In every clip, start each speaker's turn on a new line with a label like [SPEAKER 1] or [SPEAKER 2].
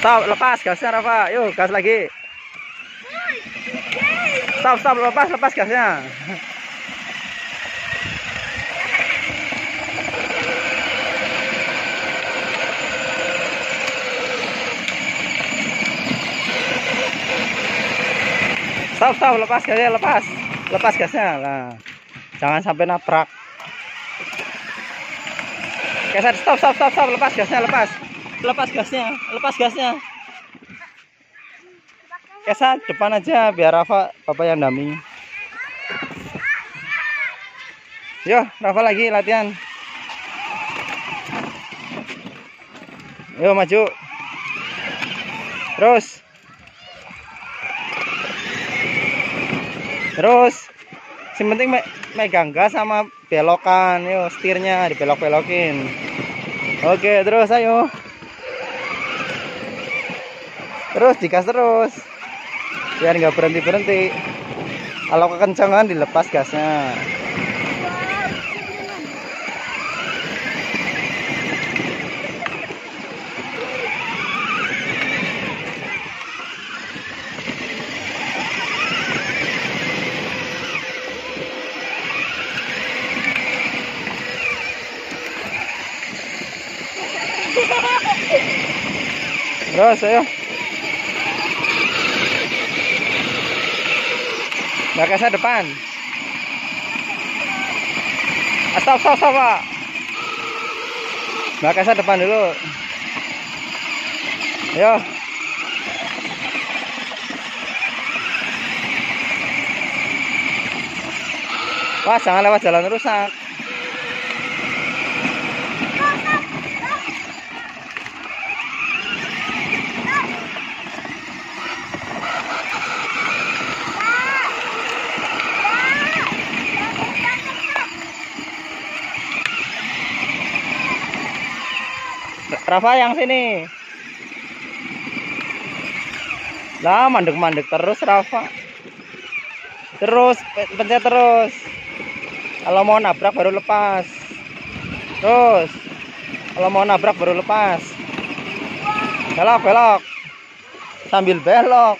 [SPEAKER 1] Stop, lepas gasnya Rafa. Yuk, gas lagi. Stop, stop, lepas, lepas gasnya. Stop, stop, lepas gasnya, lepas. Lepas gasnya. Nah, jangan sampai nabrak. Geser, stop, stop, stop, stop, lepas gasnya, lepas. Lepas gasnya, lepas gasnya. Kesa depan aja biar Rafa Bapak yang dampingi. Yo, Rafa lagi latihan. Yo maju. Terus. Terus. Yang penting me megang gas sama belokan. Yo, setirnya dibelok-belokin. Oke, terus ayo. Terus digas terus. Biar nggak berhenti berhenti kalau kekencangan dilepas gasnya. Terus ayo Bagasi depan. Stop, stop, stop, Pak. Depan dulu. Ayo. Wah, jangan lewat jalan rusak. Rafa yang sini. Lah mandek-mandek terus Rafa. Terus pencet terus. Kalau mau nabrak baru lepas. Terus. Kalau mau nabrak baru lepas. Belok, belok. Sambil belok.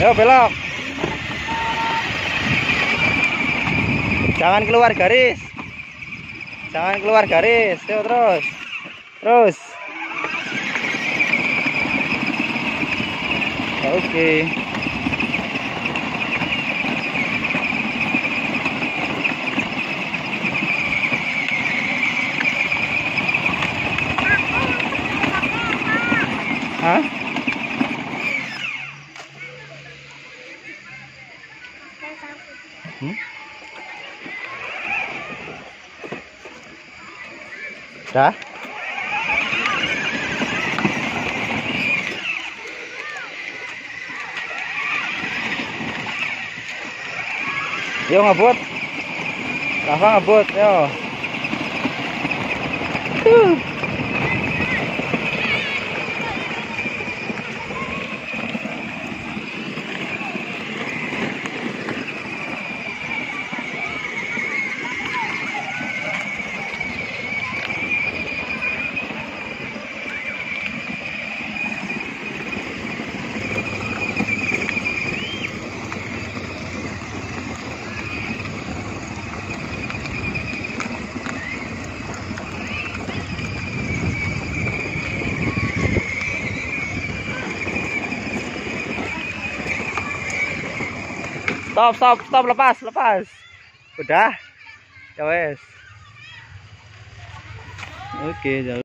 [SPEAKER 1] Ayo belok. Jangan keluar garis jangan keluar garis Yuk, terus terus ya, oke okay. Hah? Hmm? Dah? Yo ngebut. Rafa ngebut, yo. Uh. Stop, stop, stop, lepas, lepas. Udah. Ya wes. Oke, jauh.